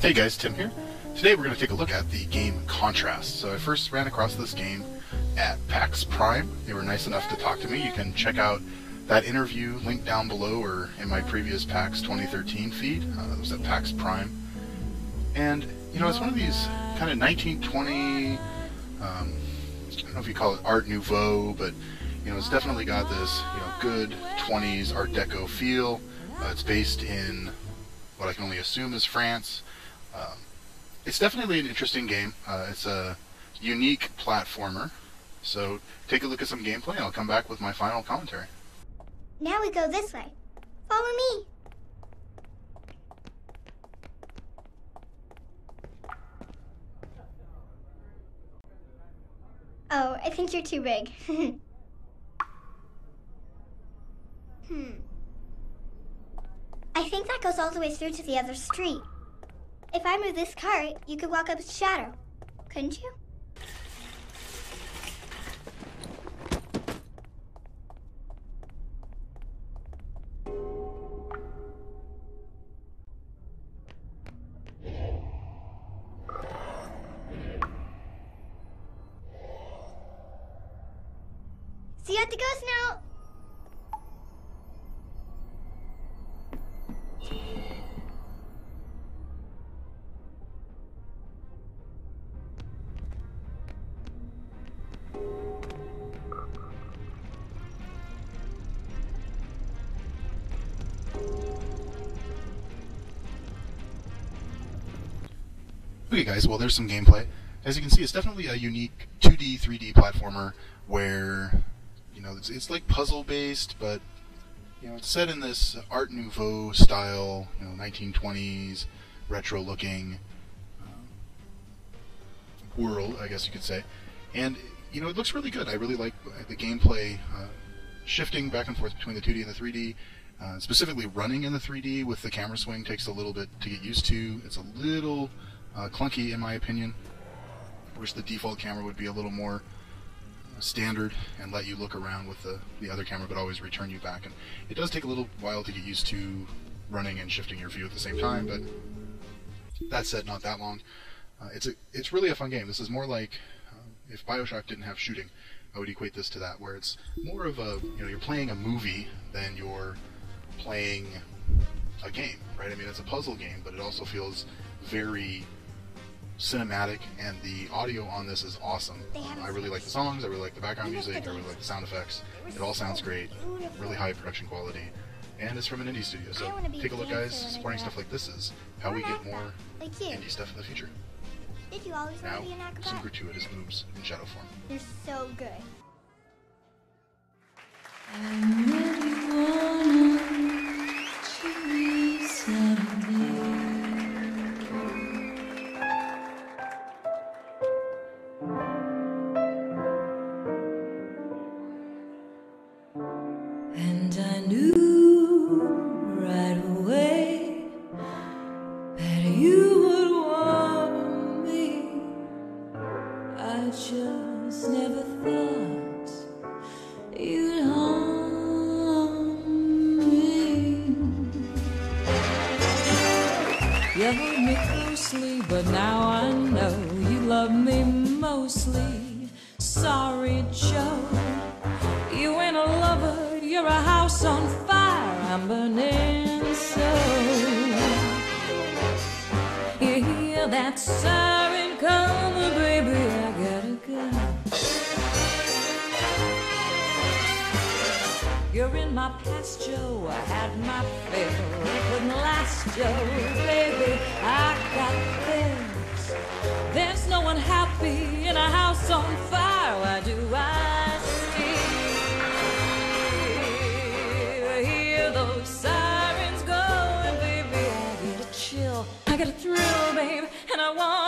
Hey guys, Tim here. Today we're going to take a look at the game Contrast. So I first ran across this game at PAX Prime. They were nice enough to talk to me. You can check out that interview linked down below or in my previous PAX 2013 feed. Uh, it was at PAX Prime. And, you know, it's one of these kind of 1920, um, I don't know if you call it Art Nouveau, but, you know, it's definitely got this, you know, good 20s Art Deco feel. Uh, it's based in what I can only assume is France. Um, it's definitely an interesting game. Uh, it's a unique platformer. So take a look at some gameplay and I'll come back with my final commentary. Now we go this way. Follow me. Oh, I think you're too big. hmm. I think that goes all the way through to the other street. If I move this cart, you could walk up its shadow. Couldn't you? See you at the ghost now. Okay guys, well there's some gameplay. As you can see, it's definitely a unique 2D, 3D platformer where, you know, it's, it's like puzzle based, but, you know, it's set in this Art Nouveau style, you know, 1920s, retro looking um, world, I guess you could say. And, you know, it looks really good. I really like the gameplay uh, shifting back and forth between the 2D and the 3D. Uh, specifically running in the 3D with the camera swing takes a little bit to get used to. It's a little uh, clunky in my opinion. Wish the default camera would be a little more uh, standard and let you look around with the, the other camera but always return you back. And it does take a little while to get used to running and shifting your view at the same time, but that said, not that long. Uh, it's a it's really a fun game. This is more like uh, if Bioshock didn't have shooting, I would equate this to that, where it's more of a you know you're playing a movie than you're playing a game, right? I mean, it's a puzzle game, but it also feels very cinematic, and the audio on this is awesome. Um, I really like the songs, I really like the background music, I really like the sound effects. It all sounds great, really high production quality, and it's from an indie studio. So take a look, guys. Supporting stuff like this is how we get more indie stuff in the future. Did you always Now, want to be an acrobat? some gratuitous moves in shadow form. You're so good. You hold me closely, but now I know you love me mostly. Sorry, Joe. You ain't a lover, you're a house on fire. I'm burning so. You hear that siren coming, were in my past, Joe. I had my fill. It couldn't last, Joe. Baby, I got things. There's no one happy in a house on fire. Why do I see? Hear those sirens going, baby. I get a chill. I get a thrill, babe. And I want.